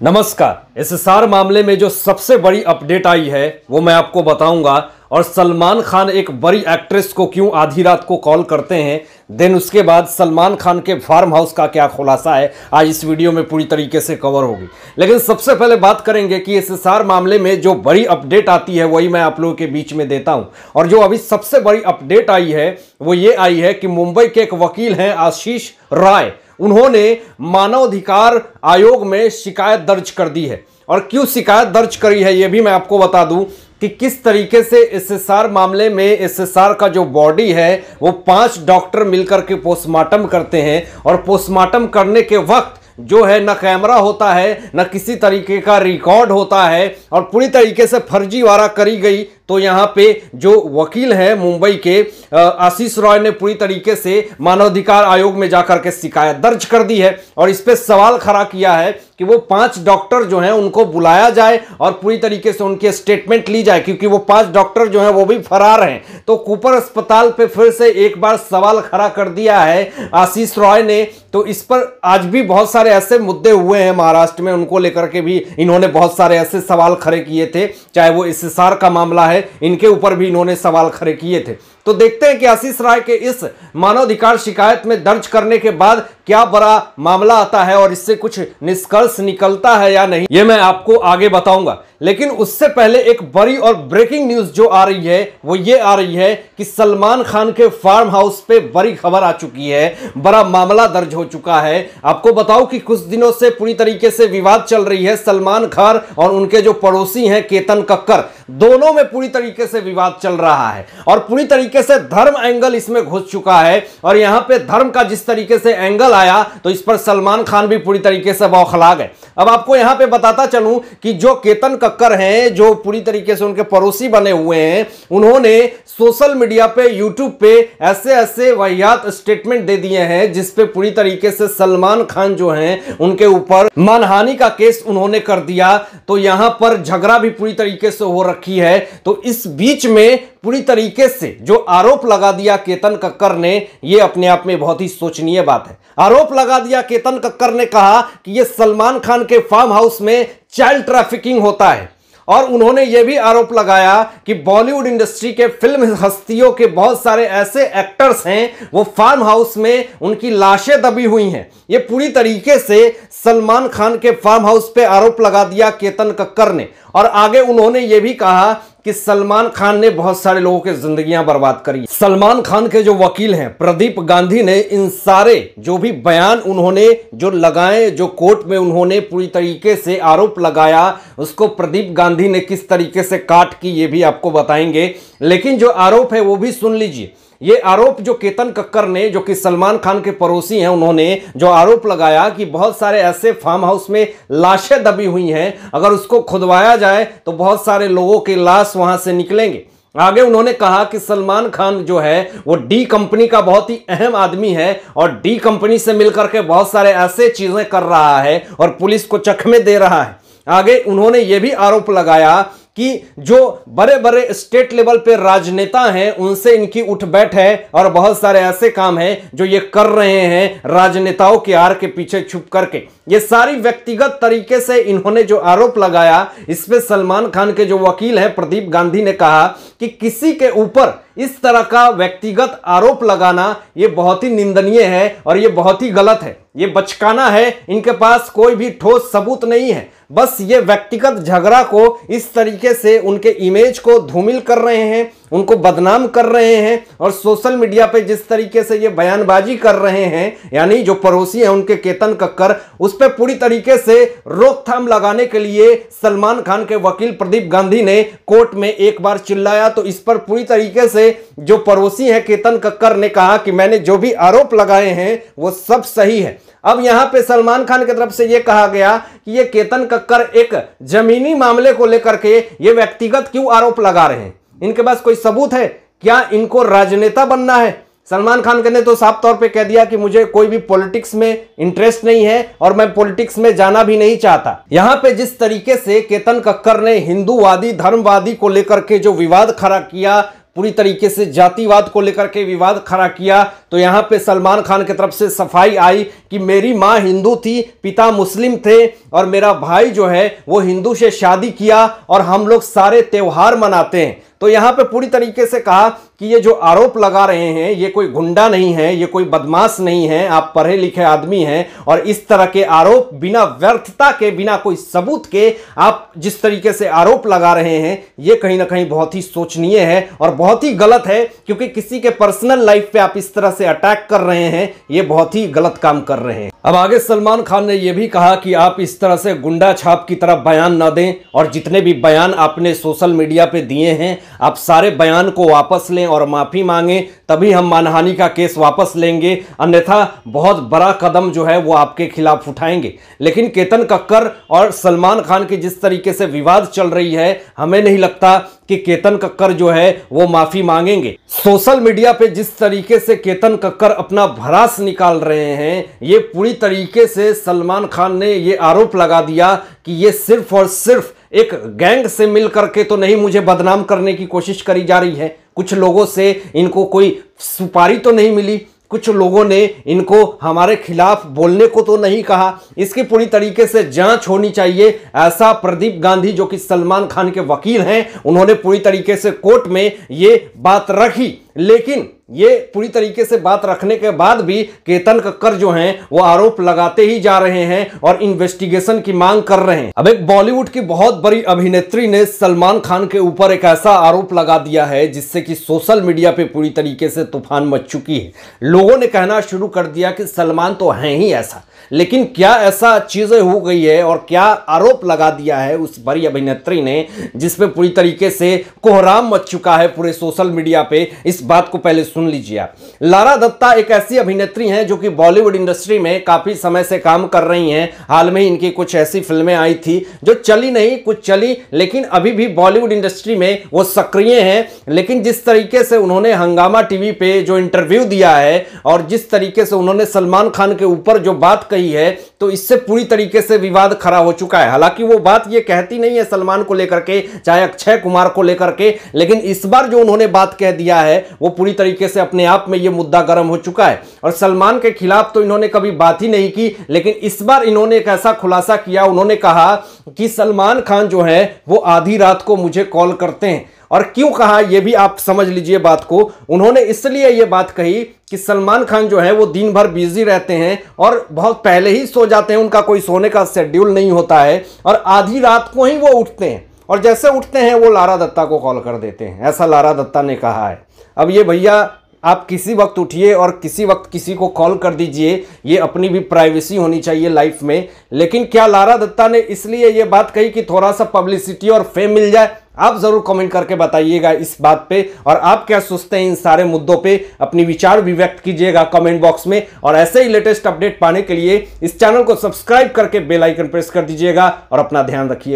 नमस्कार। एसएसआर मामले में जो सबसे बड़ी अपडेट आई है वो मैं आपको बताऊँगा। और सलमान खान एक बड़ी एक्ट्रेस को क्यों आधी रात को कॉल करते हैं? देन उसके बाद सलमान खान के फार्म हाउस का क्या खुलासा है? आज इस वीडियो में पूरी तरीके से कवर होगी। लेकिन सबसे पहले बात करेंगे कि एसएसआर मामले में जो बड़ी अपडेट आती है, वही मैं आप लोगों के बीच में देता हूँ। और जो अभी सबसे बड़ी अपडेट आई है, वो ये आई है कि मुंबई के एक वकील हैं आशीष राय। उन्होंने मानवाधिकार आयोग में शिकायत दर्ज कर दी है। और क्यों शिकायत दर्ज करी है यह भी मैं आपको बता दूँ। कि किस तरीके से एसएसआर मामले में एसएसआर का जो बॉडी है, वो पाँच डॉक्टर मिलकर के पोस्टमार्टम करते हैं और पोस्टमार्टम करने के वक्त जो है, ना कैमरा होता है, ना किसी तरीके का रिकॉर्ड होता है और पूरी तरीके से फर्जीवाड़ा करी गई तो यहाँ पे जो वकील हैं मुंबई के आशीष रॉय ने पूरी तरीके से मानवाधिकार आयोग में जाकर के शिकायत दर्ज कर दी है और इस पर सवाल खड़ा किया है कि वो पाँच डॉक्टर जो हैं उनको बुलाया जाए और पूरी तरीके से उनके स्टेटमेंट ली जाए, क्योंकि वो पाँच डॉक्टर जो हैं वो भी फरार हैं। तो कूपर अस्पताल पे फिर से एक बार सवाल खड़ा कर दिया है आशीष रॉय ने। तो इस पर आज भी बहुत सारे ऐसे मुद्दे हुए हैं महाराष्ट्र में, उनको लेकर के भी इन्होंने बहुत सारे ऐसे सवाल खड़े किए थे, चाहे वो एसएसआर का मामला है है, इनके ऊपर भी इन्होंने सवाल खड़े किए थे। तो देखते हैं कि आशीष राय के इस मानवाधिकार शिकायत में दर्ज करने के बाद क्या बड़ा मामला आता है और इससे कुछ निष्कर्ष निकलता है या नहीं, ये मैं आपको आगे बताऊँगा। लेकिन उससे पहले एक बड़ी और ब्रेकिंग न्यूज़ जो आ रही है, वो ये आ रही है कि सलमान खान के फार्म हाउस पे बड़ी खबर आ चुकी है। बड़ा मामला दर्ज हो चुका है। आपको बताऊँ कि कुछ दिनों से पूरी तरीके से विवाद चल रही है सलमान खान और उनके जो पड़ोसी हैं, केतन कक्कर। दोनों में पूरी तरीके से विवाद चल रहा है और पूरी तरीके से धर्म एंगल इसमें घुस चुका है और यहाँ पे धर्म का जिस तरीके से एंगल आया तो इस पर सलमान खान भी पूरी तरीके से बौखला गए। अब आपको यहाँ पे बताता चलूँ कि जो केतन कक्कर हैं जो पूरी तरीके से उनके पड़ोसी बने हुए हैं। उन्होंने सोशल मीडिया पे यूट्यूब पे ऐसे ऐसे वाहियात स्टेटमेंट दे दिए हैं जिसपे पूरी तरीके से सलमान खान जो हैं, उनके ऊपर मानहानि का केस उन्होंने कर दिया। तो यहाँ पर झगड़ा भी पूरी तरीके से हो रखी है। तो इस बीच में पूरी तरीके से जो आरोप लगा दिया केतन कक्कर ने यह अपने आप में बहुत ही सोचनीय बात है। आरोप लगा दिया केतन कक्कर ने कहा कि यह सलमान खान के फार्म हाउस में चाइल्ड ट्रैफिकिंग होता है। और उन्होंने यह भी आरोप लगाया कि बॉलीवुड इंडस्ट्री के फ़िल्म हस्तियों के बहुत सारे ऐसे एक्टर्स हैं, वो फार्म हाउस में उनकी लाशें दबी हुई हैं। ये पूरी तरीके से सलमान खान के फार्म हाउस पे आरोप लगा दिया केतन कक्कर ने। और आगे उन्होंने ये भी कहा कि सलमान खान ने बहुत सारे लोगों की जिंदगियाँ बर्बाद करी सलमान खान के जो वकील हैं, प्रदीप गांधी ने इन सारे जो भी बयान उन्होंने, जो लगाए, जो कोर्ट में उन्होंने पूरी तरीके से आरोप लगाया, उसको प्रदीप गांधी ने किस तरीके से काट की, ये भी आपको बताएँगे। लेकिन जो आरोप है, वो भी सुन लीजिए। ये आरोप जो केतन कक्कर ने, जो कि सलमान खान के पड़ोसी हैं, उन्होंने जो आरोप लगाया कि बहुत सारे ऐसे फार्म हाउस में लाशें दबी हुई हैं। अगर उसको खुदवाया जाए तो बहुत सारे लोगों की लाश वहाँ से निकलेंगे। आगे उन्होंने कहा कि सलमान खान जो है, वो डी कंपनी का बहुत ही अहम आदमी है और डी कंपनी से मिलकर के बहुत सारे ऐसे चीज़ें कर रहा है और पुलिस को चखमे दे रहा है। आगे उन्होंने ये भी आरोप लगाया कि जो बड़े बड़े स्टेट लेवल पे राजनेता हैं, उनसे इनकी उठ बैठ है और बहुत सारे ऐसे काम हैं जो ये कर रहे हैं राजनेताओं के आर के पीछे छुप करके। ये सारी व्यक्तिगत तरीके से इन्होंने जो आरोप लगाया इस पे सलमान खान के जो वकील हैं, प्रदीप गांधी ने कहा कि किसी के ऊपर इस तरह का व्यक्तिगत आरोप लगाना ये बहुत ही निंदनीय है और ये बहुत ही गलत है। ये बचकाना है, इनके पास कोई भी ठोस सबूत नहीं है। बस ये व्यक्तिगत झगड़ा को इस तरीके से उनके इमेज को धूमिल कर रहे हैं, उनको बदनाम कर रहे हैं और सोशल मीडिया पे जिस तरीके से ये बयानबाजी कर रहे हैं, यानी जो पड़ोसी हैं उनके केतन कक्कर, उस पर पूरी तरीके से रोकथाम लगाने के लिए सलमान खान के वकील प्रदीप गांधी ने कोर्ट में एक बार चिल्लाया। तो इस पर पूरी तरीके से जो पड़ोसी हैं केतन कक्कर ने कहा कि मैंने जो भी आरोप लगाए हैं, वो सब सही है। अब यहाँ पे सलमान खान की तरफ़ से यह कहा गया कि ये केतन कक्कर एक जमीनी मामले को लेकर के ये व्यक्तिगत क्यों आरोप लगा रहे हैं? इनके पास कोई सबूत है? क्या इनको राजनेता बनना है? सलमान खान ने तो साफ़ तौर पे कह दिया कि मुझे कोई भी पॉलिटिक्स में इंटरेस्ट नहीं है और मैं पॉलिटिक्स में जाना भी नहीं चाहता। यहाँ पे जिस तरीके से केतन कक्कर ने हिंदूवादी, धर्मवादी को लेकर के जो विवाद खड़ा किया, पूरी तरीके से जातिवाद को लेकर के विवाद खड़ा किया तो यहाँ पे सलमान खान की तरफ़ से सफ़ाई आई कि मेरी माँ हिंदू थी, पिता मुस्लिम थे और मेरा भाई जो है वो हिंदू से शादी किया और हम लोग सारे त्यौहार मनाते हैं। तो यहाँ पे पूरी तरीके से कहा कि ये जो आरोप लगा रहे हैं, ये कोई गुंडा नहीं है, ये कोई बदमाश नहीं है, आप पढ़े लिखे आदमी हैं और इस तरह के आरोप बिना व्यर्थता के, बिना कोई सबूत के आप जिस तरीके से आरोप लगा रहे हैं, ये कहीं ना कहीं बहुत ही सोचनीय है और बहुत ही गलत है, क्योंकि किसी के पर्सनल लाइफ पे आप इस तरह से अटैक कर रहे हैं ये बहुत ही गलत काम कर रहे हैं। अब आगे सलमान खान ने यह भी कहा कि आप इस तरह से गुंडा छाप की तरफ़ बयान न दें और जितने भी बयान आपने सोशल मीडिया पे दिए हैं, आप सारे बयान को वापस लें और माफ़ी मांगें, तभी हम मानहानि का केस वापस लेंगे। अन्यथा बहुत बड़ा कदम जो है वो आपके खिलाफ उठाएँगे। लेकिन केतन कक्कर और सलमान खान की जिस तरीके से विवाद चल रही है, हमें नहीं लगता कि केतन कक्कर जो है वो माफ़ी मांगेंगे। सोशल मीडिया पे जिस तरीके से केतन कक्कर अपना भरास निकाल रहे हैं, ये पूरी तरीके से सलमान खान ने ये आरोप लगा दिया कि ये सिर्फ़ और सिर्फ़ एक गैंग से मिल करके तो नहीं, मुझे बदनाम करने की कोशिश करी जा रही है। कुछ लोगों से इनको कोई सुपारी तो नहीं मिली। कुछ लोगों ने इनको हमारे खिलाफ बोलने को तो नहीं कहा। इसकी पूरी तरीके से जाँच होनी चाहिए। ऐसा प्रदीप गांधी, जो कि सलमान खान के वकील हैं, उन्होंने पूरी तरीके से कोर्ट में ये बात रखी। लेकिन ये पूरी तरीके से बात रखने के बाद भी केतन कक्कर जो हैं, वो आरोप लगाते ही जा रहे हैं और इन्वेस्टिगेशन की मांग कर रहे हैं। अब एक बॉलीवुड की बहुत बड़ी अभिनेत्री ने सलमान खान के ऊपर एक ऐसा आरोप लगा दिया है, जिससे कि सोशल मीडिया पे पूरी तरीके से तूफ़ान मच चुकी है। लोगों ने कहना शुरू कर दिया कि सलमान तो है ही ऐसा। लेकिन क्या ऐसा चीज़ें हो गई है और क्या आरोप लगा दिया है उस बड़ी अभिनेत्री ने जिसपे पूरी तरीके से कोहराम मच चुका है पूरे सोशल मीडिया पे? इस बात को पहले सुन लीजिए आप। लारा दत्ता एक ऐसी अभिनेत्री हैं जो कि बॉलीवुड इंडस्ट्री में काफ़ी समय से काम कर रही हैं। हाल में इनकी कुछ ऐसी फ़िल्में आई थी, जो चली नहीं, कुछ चली, लेकिन अभी भी बॉलीवुड इंडस्ट्री में वो सक्रिय हैं। लेकिन जिस तरीके से उन्होंने हंगामा टीवी पे जो इंटरव्यू दिया है, और जिस तरीके से उन्होंने सलमान खान के ऊपर जो बात कही है तो इससे पूरी तरीके से विवाद खड़ा हो चुका है। हालाँकि वो बात ये कहती नहीं है सलमान को लेकर के, चाहे अक्षय कुमार को लेकर के, लेकिन इस बार जो उन्होंने बात कह दिया है, वो पूरी तरीके से अपने आप में ये मुद्दा गर्म हो चुका है। और सलमान के खिलाफ तो इन्होंने कभी बात ही नहीं की, लेकिन इस बार इन्होंने एक ऐसा खुलासा किया, उन्होंने कहा कि सलमान खान जो है, वो आधी रात को मुझे कॉल करते हैं। और क्यों कहा यह भी आप समझ लीजिए बात को। उन्होंने इसलिए यह बात कही कि सलमान खान जो है, वो दिन भर बिज़ी रहते हैं और बहुत पहले ही सो जाते हैं। उनका कोई सोने का शेड्यूल नहीं होता है और आधी रात को ही वो उठते हैं। और जैसे उठते हैं, वो लारा दत्ता को कॉल कर देते हैं। ऐसा लारा दत्ता ने कहा है। अब ये भैया, आप किसी वक्त उठिए और किसी वक्त किसी को कॉल कर दीजिए। ये अपनी भी प्राइवेसी होनी चाहिए लाइफ में। लेकिन क्या लारा दत्ता ने इसलिए ये बात कही कि थोड़ा सा पब्लिसिटी और फेम मिल जाए? आप ज़रूर कमेंट करके बताइएगा इस बात पे और आप क्या सोचते हैं इन सारे मुद्दों पे? अपनी विचार भी व्यक्त कीजिएगा कमेंट बॉक्स में और ऐसे ही लेटेस्ट अपडेट पाने के लिए इस चैनल को सब्सक्राइब करके बेल आइकन प्रेस कर दीजिएगा और अपना ध्यान रखिए